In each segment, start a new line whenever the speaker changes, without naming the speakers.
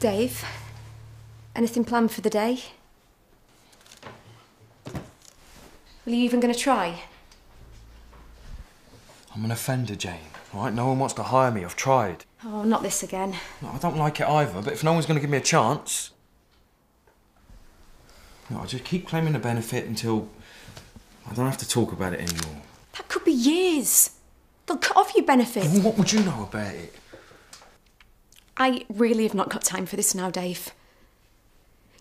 Dave, anything planned for the day? Are you even going to try?
I'm an offender, Jane. Right? No one wants to hire me. I've tried.
Oh, not this again.
No, I don't like it either, but if no one's going to give me a chance. No, I'll just keep claiming the benefit until I don't have to talk about it anymore.
That could be years. They'll cut off your benefit.
Well, what would you know about it?
I really have not got time for this now, Dave.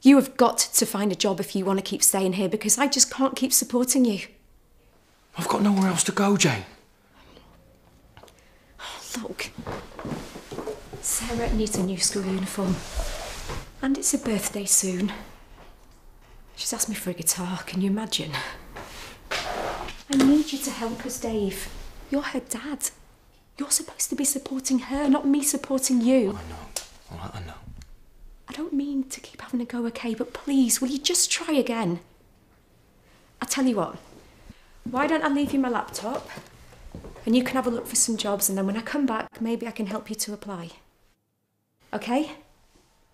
You have got to find a job if you want to keep staying here because I just can't keep supporting you.
I've got nowhere else to go, Jane.
Look, Sarah needs a new school uniform. And it's her birthday soon. She's asked me for a guitar, can you imagine? I need you to help us, Dave. You're her dad. You're supposed to be supporting her, not me supporting you.
I know. All right, I know.
I don't mean to keep having a go, okay, but please, will you just try again? I tell you what, why don't I leave you my laptop and you can have a look for some jobs and then when I come back, maybe I can help you to apply. Okay?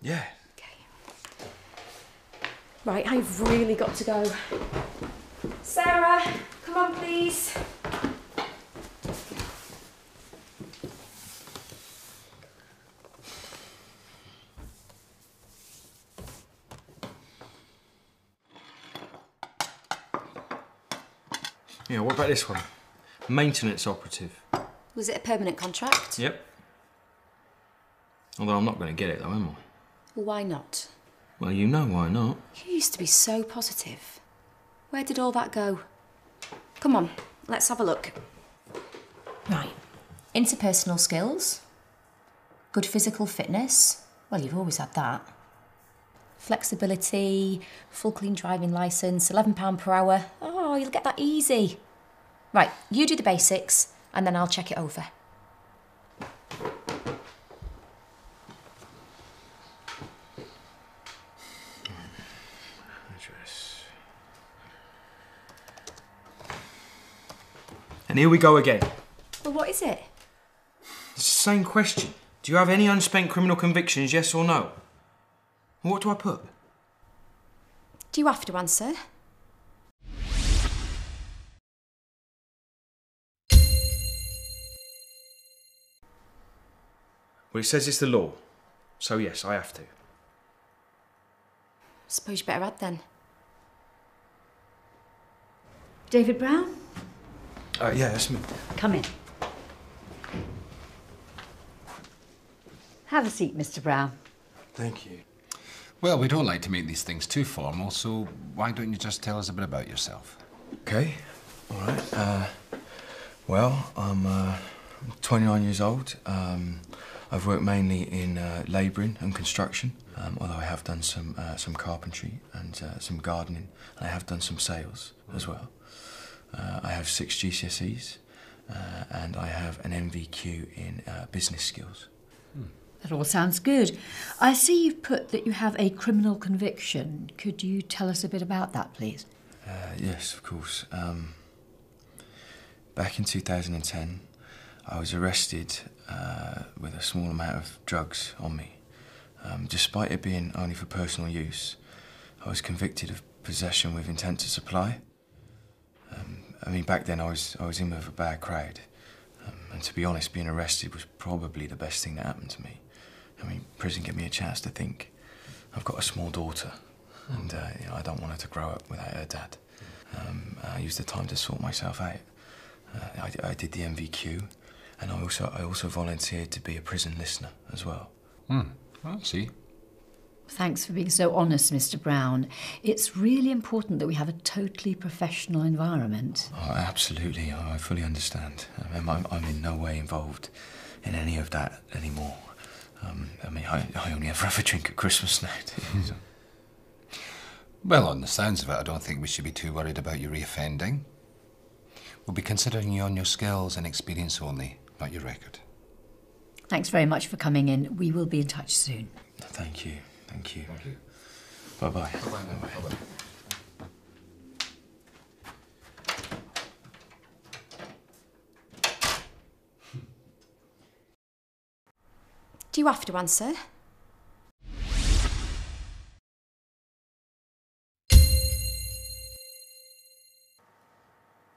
Yeah.
Okay. Right, I've really got to go. Sarah, come on, please.
Yeah, what about this one? Maintenance operative.
Was it a permanent contract?
Yep. Although I'm not going to get it, though, am I?
Well, why not?
Well, you know why not.
You used to be so positive. Where did all that go? Come on, let's have a look. Right. Interpersonal skills. Good physical fitness. Well, you've always had that. Flexibility, full clean driving licence, £11 per hour. Oh, you'll get that easy. Right, you do the basics and then I'll check it over.
Address. And here we go again.
Well, what is it?
It's the same question. Do you have any unspent criminal convictions, yes or no? What do I put?
Do you have to answer?
Well, it says it's the law. So, yes, I have to.
Suppose you better add then.
David Brown,
Uh, yeah, that's me.
come in. Have a seat, Mr. Brown.
Thank you.
Well, we don't like to make these things too formal, so why don't you just tell us a bit about yourself?
Okay, all right. Uh, well, I'm uh, 29 years old. Um, I've worked mainly in uh, labouring and construction, um, although I have done some uh, some carpentry and uh, some gardening. And I have done some sales as well. Uh, I have six GCSEs, uh, and I have an NVQ in uh, business skills.
That all sounds good. I see you've put that you have a criminal conviction. Could you tell us a bit about that, please?
Uh, yes, of course. Um, back in 2010, I was arrested uh, with a small amount of drugs on me. Um, despite it being only for personal use, I was convicted of possession with intent to supply. Um, I mean, back then I was I was in with a bad crowd, um, and to be honest, being arrested was probably the best thing that happened to me. I mean, prison gave me a chance to think. I've got a small daughter, and uh, you know, I don't want her to grow up without her dad. Um, I used the time to sort myself out. Uh, I, I did the NVQ, and I also I also volunteered to be a prison listener as well.
Hmm, I see.
Thanks for being so honest, Mr. Brown. It's really important that we have a totally professional environment.
Oh, absolutely, I fully understand. I mean, I'm, I'm in no way involved in any of that anymore. Um, I mean, I, I only ever have a drink at Christmas now. so.
Well, on the sounds of it, I don't think we should be too worried about you reoffending. We'll be considering you on your skills and experience only, about your record.
Thanks very much for coming in. We will be in touch soon.
Thank you. Thank you. Thank you. Bye bye. Bye bye. bye, -bye.
Do you have to answer?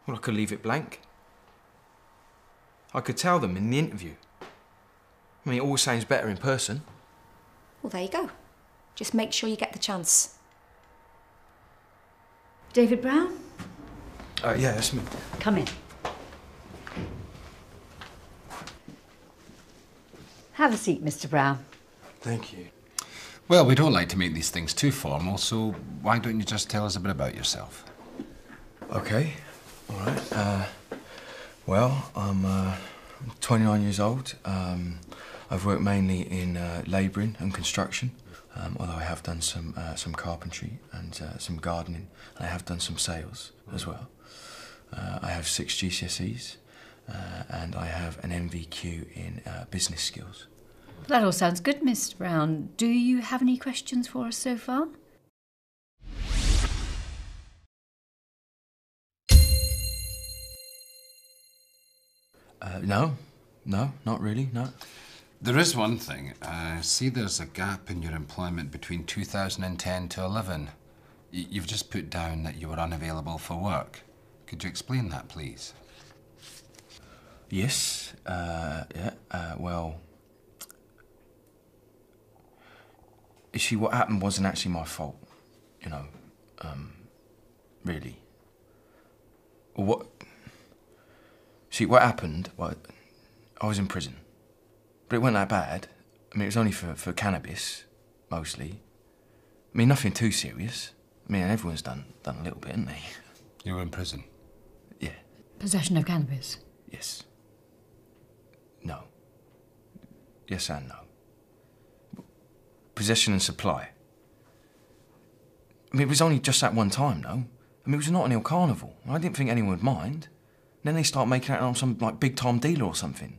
Well, I could leave it blank. I could tell them in the interview. I mean, it always sounds better in person.
Well, there you go. Just make sure you get the chance.
David Brown,
Uh, yeah, that's me.
come in. Have a seat, Mr. Brown.
Thank you.
Well, we don't like to make these things too formal, so why don't you just tell us a bit about yourself?
Okay, all right. Uh, well, I'm uh, 29 years old. Um, I've worked mainly in uh, labouring and construction, um, although I have done some uh, some carpentry and uh, some gardening, and I have done some sales as well. Uh, I have six GCSEs, uh, and I have an NVQ in business skills.
That all sounds good, Mr. Brown. Do you have any questions for us so far?
Uh, no, no, not really, no.
There is one thing. I see there's a gap in your employment between 2010 to 11. Y- You've just put down that you were unavailable for work. Could you explain that, please?
Yes, uh, yeah, uh, well. You see, what happened wasn't actually my fault, you know, um, really. What. See, what happened, well, I was in prison. But it wasn't that bad. I mean, it was only for, for cannabis, mostly. I mean, nothing too serious. I mean, everyone's done, done a little bit, haven't they?
You were in prison.
Yeah,
Possession of cannabis.
yes. No. Yes and no. Possession and supply. I mean, it was only just that one time, though. I mean, it was not an ill carnival. I didn't think anyone would mind. Then they start making out I'm some like big time dealer or something.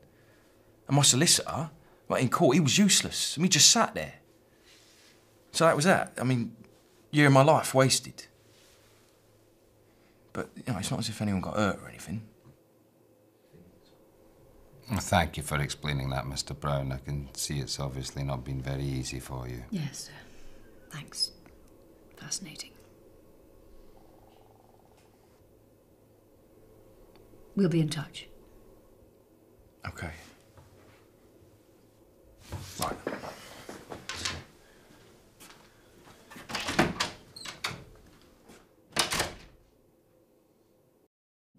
And my solicitor, like in court, he was useless. I mean, just sat there. So that was that. I mean, year of my life wasted. But you know, it's not as if anyone got hurt or anything.
Well, thank you for explaining that, Mr. Brown. I can see it's obviously not been very easy for you.
Yes, sir. Thanks. Fascinating. We'll be in touch.
Okay. Right.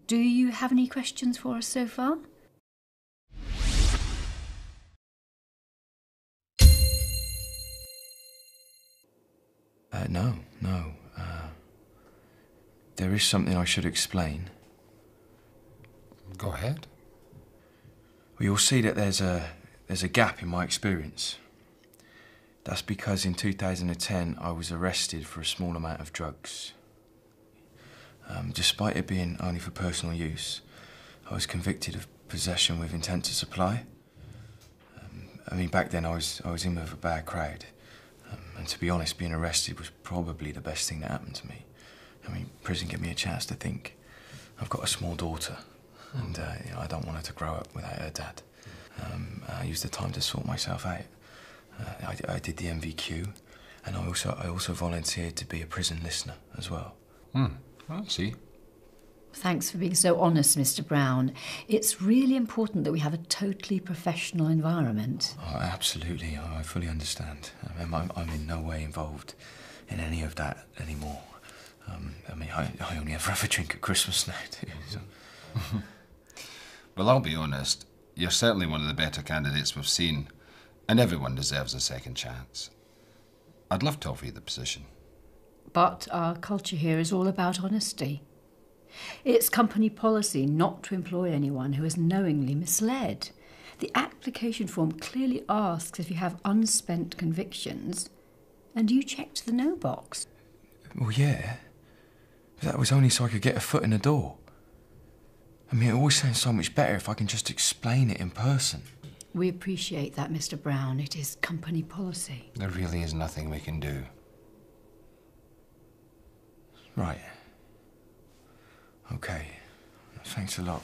Do you have any questions for us so far?
Uh, no, no. Uh, there is something I should explain.
Go ahead.
Well, you'll see that there's a there's a gap in my experience. That's because in 2010 I was arrested for a small amount of drugs. Um, despite it being only for personal use, I was convicted of possession with intent to supply. Um, I mean, back then I was I was in with a bad crowd, um, and to be honest, being arrested was probably the best thing that happened to me. I mean, prison gave me a chance to think. I've got a small daughter, and uh, you know, I don't want her to grow up without her dad. Um, I used the time to sort myself out. Uh, I, I did the NVQ, and I also I also volunteered to be a prison listener as well.
Hmm. I see.
Thanks for being so honest, Mr. Brown. It's really important that we have a totally professional environment.
Oh, absolutely, I I fully understand. I mean, I'm, I'm in no way involved in any of that anymore. Um, I mean, I, I only ever have a drink at Christmas now, too. So.
Well, I'll be honest. You're certainly one of the better candidates we've seen, and everyone deserves a second chance. I'd love to offer you the position.
But our culture here is all about honesty. It's company policy not to employ anyone who is knowingly misled. The application form clearly asks if you have unspent convictions, and you checked the no box.
Well, yeah. But that was only so I could get a foot in the door. I mean, it always sounds so much better if I can just explain it in person.
We appreciate that, Mr. Brown. It is company policy.
There really is nothing we can do.
Right. Okay. Thanks a lot.